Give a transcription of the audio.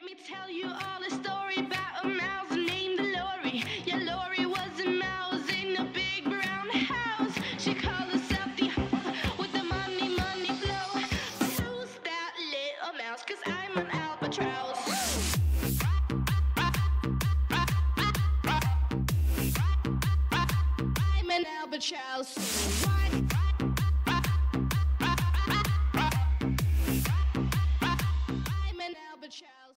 Let me tell you all a story about a mouse named Lori. Yeah, Lori was a mouse in a big brown house. She called herself the with the money, money flow. But who's that little mouse? Cause I'm an albatraoz. I'm an albatraoz.